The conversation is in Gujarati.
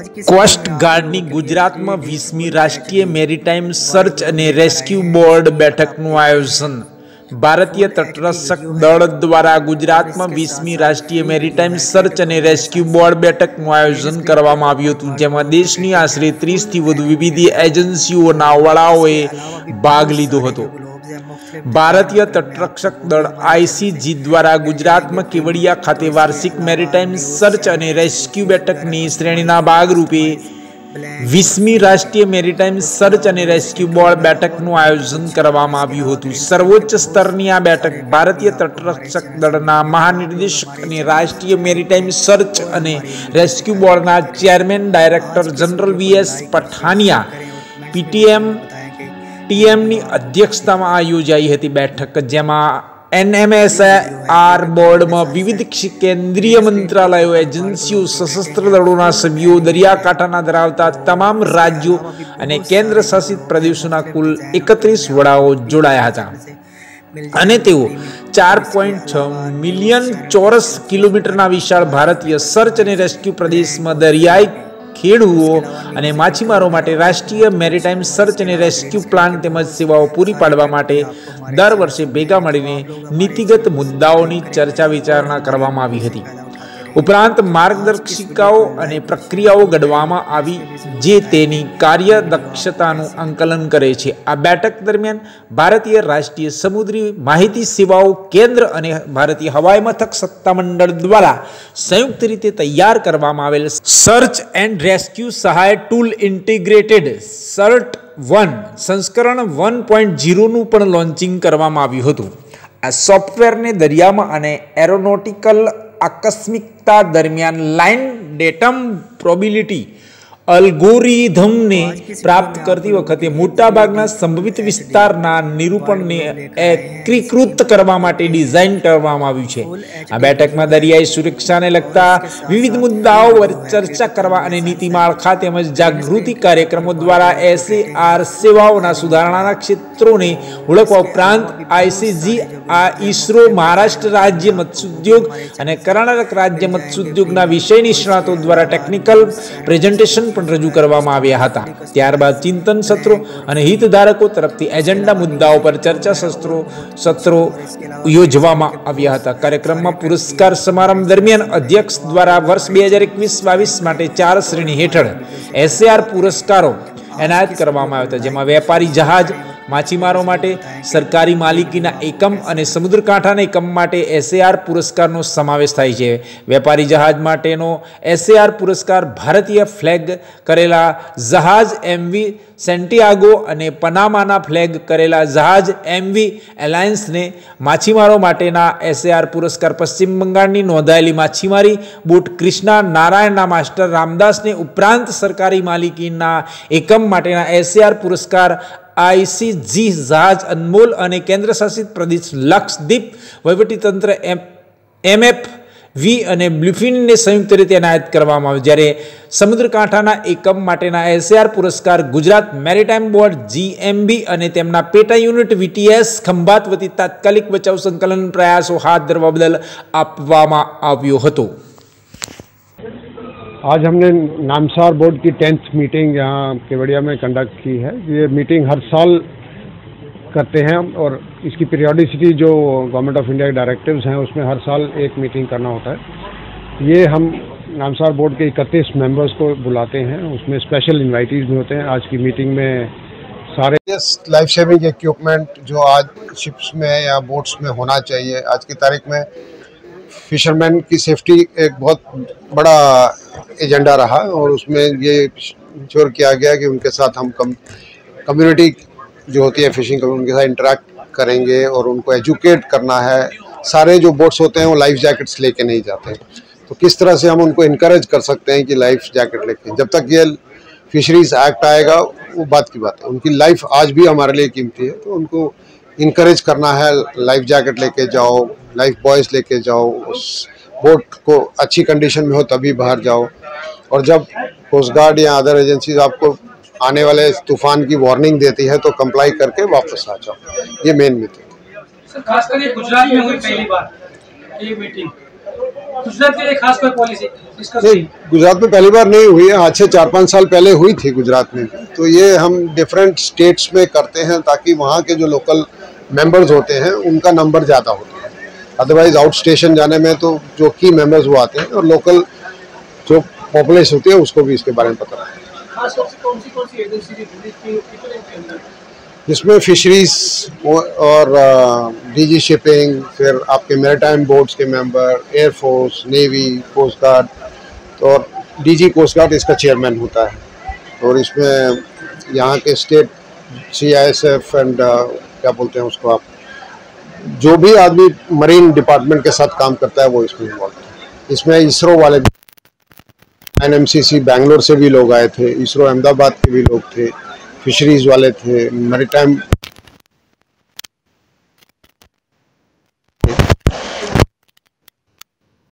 કોસ્ટ ગાર્ડની ગુજરાતમાં વીસમી રાષ્ટ્રીય મેરીટાઈમ સર્ચ અને રેસ્ક્યુ બોર્ડ બેઠકનું આયોજન. ભારતીય તટરક્ષક દળ દ્વારા ગુજરાતમાં વીસમી રાષ્ટ્રીય મેરીટાઈમ સર્ચ અને રેસ્ક્યુ બોર્ડ બેઠકનું આયોજન કરવામાં આવ્યું હતું, જેમાં દેશની આશરે ત્રીસથી વધુ વિવિધ એજન્સીઓના વડાઓએ ભાગ લીધો હતો. ભારતીય તટરક્ષક દળ આઈસીજી દ્વારા ગુજરાતમાં કેવડિયા ખાતે વાર્ષિક મેરીટાઈમ સર્ચ અને રેસ્ક્યુ બેઠકની શ્રેણીના ભાગરૂપે વીસમી રાષ્ટ્રીય મેરીટાઈમ સર્ચ અને રેસ્ક્યુ બોર્ડ બેઠકનું આયોજન કરવામાં આવ્યું હતું. સર્વોચ્ચ સ્તરની આ બેઠક ભારતીય તટરક્ષક દળના મહાનિર્દેશક અને રાષ્ટ્રીય મેરીટાઈમ સર્ચ અને રેસ્ક્યુ બોર્ડના chairman director general VS Pathania, PTM ટીએમની અધ્યક્ષતામાં આ યોજાઈ હતી બેઠક, જેમાં એનએમએસઆર બોર્ડમાં વિવિધ કેન્દ્રીય મંત્રાલયો, એજન્સીઓ, સશસ્ત્ર દળોના સભ્યો, દરિયાકાંઠાના ધરાવતા તમામ રાજ્યો અને કેન્દ્ર શાસિત પ્રદેશોના કુલ એકત્રીસ વડાઓ જોડાયા હતા. અને તેઓ ચાર પોઈન્ટ છ મિલિયન ચોરસ કિલોમીટરના વિશાળ ભારતીય સર્ચ અને રેસ્ક્યુ પ્રદેશમાં દરિયાઈ ખેડૂઓ અને માછીમારો માટે રાષ્ટ્રીય મેરીટાઈમ સર્ચ અને રેસ્ક્યુ પ્લાન તેમજ સેવાઓ પૂરી પાડવા માટે દર વર્ષે ભેગા મળીને નીતિગત મુદ્દાઓની ચર્ચા વિચારણા કરવામાં આવી હતી. ઉપરાંત માર્ગદર્શિકાઓ અને પ્રક્રિયાઓ ઘડવામાં આવી, જે તેની કાર્યદક્ષતાનું આંકલન કરે છે. આ બેઠક દરમિયાન ભારતીય રાષ્ટ્રીય સમુદ્રી માહિતી સેવાઓ કેન્દ્ર અને ભારતીય હવાઈ મથક સત્તામંડળ દ્વારા સંયુક્ત રીતે તૈયાર કરવામાં આવેલ સર્ચ એન્ડ રેસ્ક્યુ સહાય ટૂલ ઇન્ટિગ્રેટેડ સર્ટ વન સંસ્કરણ વન પોઈન્ટ ઝીરોનું પણ લોન્ચિંગ કરવામાં આવ્યું હતું. આ સોફ્ટવેરને દરિયામાં અને એરોનોટિકલ આકસ્મિકતા દરમિયાન લાઇન ડેટમ પ્રોબિલિટી અલ્ગોરિધમને પ્રાપ્ત કરતી વખતે મોટાભાગના સંભવિત વિસ્તારના નિરૂપણને એકીકૃત કરવા માટે ડિઝાઇન કરવામાં આવ્યું છે. આ બેઠકમાં દરિયાઈ સુરક્ષાને લગતા વિવિધ મુદ્દાઓ પર ચર્ચા કરવા અને નીતિ માળખા તેમજ જાગૃતિ કાર્યક્રમો દ્વારા એસએઆર સેવાઓના સુધારણાના ક્ષેત્રોને ઓળખવા ઉપરાંત આઈસીજી, આ ઈસરો, મહારાષ્ટ્ર રાજ્ય મત્સ્યોદ્યોગ અને કર્ણાટક રાજ્ય મત્સ્યોદ્યોગના વિષય નિષ્ણાતો દ્વારા ટેકનિકલ પ્રેઝન્ટેશન પણ રજૂ કરવામાં આવ્યા હતા ત્યારબાદ ચિંતન સત્રો અને હિતધારકો તરફથી એજન્ડા મુદ્દાઓ પર ચર્ચા સત્રો સત્રો યોજવામાં આવ્યા હતા કાર્યક્રમમાં પુરસ્કાર સમારંભ દરમિયાન અધ્યક્ષ દ્વારા વર્ષ બે હજાર એકવીસ બાવીસ માટે ચાર શ્રેણી હેઠળ એસએઆર પુરસ્કારો એનાયત કરવામાં આવ્યા હતા જેમાં વેપારી જહાજ માછીમારો માટે સરકારી માલિકીના એકમ અને સમુદ્રકાંઠાના એકમ માટે એસએઆર પુરસ્કારનો સમાવેશ થાય છે. વેપારી જહાજ માટેનો એસએઆર પુરસ્કાર ભારતીય ફ્લેગ કરેલા જહાજ એમવી સેન્ટિયાગો અને પનામાના ફ્લેગ કરેલા જહાજ એમવી એલાયન્સને માછીમારો માટેના એસએઆર પુરસ્કાર પશ્ચિમ બંગાળની નોંધાયેલી માછીમારી બોટ કૃષ્ણા નારાયણના માસ્ટર રામદાસને ઉપરાંત સરકારી માલિકીના એકમ માટેના એસએઆર પુરસ્કાર આઈસીજી જહાજ અનમોલ અને કેન્દ્રશાસિત પ્રદેશ લક્ષદ્વીપ વહીવટીતંત્ર એમ, એમએફ, વી અને બ્લુફિનને સંયુક્ત રીતે એનાયત કરવામાં આવે જ્યારે સમુદ્રકાંઠાના એકમ માટેના એસઆર પુરસ્કાર ગુજરાત મેરીટાઈમ બોર્ડ, જીએમબી અને તેમના પેટા યુનિટ વીટીએસ ખંભાત વતી તાત્કાલિક બચાવ સંકલન પ્રયાસો હાથ ધરવા બદલ આપવામાં આવ્યો હતો. आज हमने नामसार बोर्ड की टेंथ मीटिंग यहाँ केवड़िया में कंडक्ट की है। ये मीटिंग हर साल करते हैं और इसकी पीरियोडिसिटी जो गवर्नमेंट ऑफ़ इंडिया के डायरेक्टिव्स हैं, उसमें हर साल एक मीटिंग करना होता है। ये हम नामसार बोर्ड के इकतीस मेंबर्स को बुलाते हैं। उसमें स्पेशल इन्वाइटीज भी होते हैं। आज की मीटिंग में सारे लाइफ सेविंग इक्विपमेंट जो आज शिप्स में या बोट्स में होना चाहिए। आज की तारीख में फिशरमैन की सेफ्टी एक बहुत बड़ा एजेंडा रहा और उसमें ये इंश्योर किया गया कि उनके साथ हम कम, कम्युनिटी जो होती है, फिशिंग उनके साथ इंटरेक्ट करेंगे और उनको एजुकेट करना है। सारे जो बोट्स होते हैं, वो लाइफ जैकेट्स लेके नहीं जाते। तो किस तरह से हम उनको इनक्रेज कर सकते हैं कि लाइफ जैकेट लेके? जब तक ये फिशरीज एक्ट आएगा, वो बात की बात है। उनकी लाइफ आज भी हमारे लिए कीमती है तो उनको इनक्रेज करना है लाइफ जैकेट लेके जाओ लाइफ बॉयज़ लेके जाओ, उस बोट को अच्छी कंडीशन में हो तभी बाहर जाओ। और जब कोस्ट गार्ड या अदर एजेंसीज आपको आने वाले तूफ़ान की वार्निंग देती है तो कंप्लाई करके वापस आ जाओ। ये मेन मीटिंग सर खास करके गुजरात में हुई पहली बार ये मीटिंग गुजरात के लिए खास कोई पॉलिसी नहीं गुजरात में पहली बार नहीं हुई है आज से चार पाँच साल पहले हुई थी गुजरात में तो ये हम डिफरेंट स्टेट्स में करते हैं ताकि वहाँ के जो लोकल मेंबर्स होते हैं उनका नंबर ज़्यादा होता है। अदरवाइज़ आउट स्टेशन जाने में तो जो की मेंबर्स वो आते हैं और लोकल जो पॉपुलेशन होती है उसको भी इसके बारे में पता है। जिसमें फिशरीज और डीजी शिपिंग फिर आपके मेरीटाइम बोर्ड्स के member air force navy coast guard तो और डीजी कोस्ट गार्ड इसका चेयरमैन होता है। और इसमें यहाँ के state C I S F and क्या बोलते हैं उसको आप? जो भी आदमी मरीन डिपार्टमेंट के साथ काम करता है, वो इसमें इन्वॉल्व था इसमें इसरो वाले N M C C Bangalore से भी लोग आए थे, इसरो अहमदाबाद के भी लोग थे फिशरीज वाले थे मैरीटाइम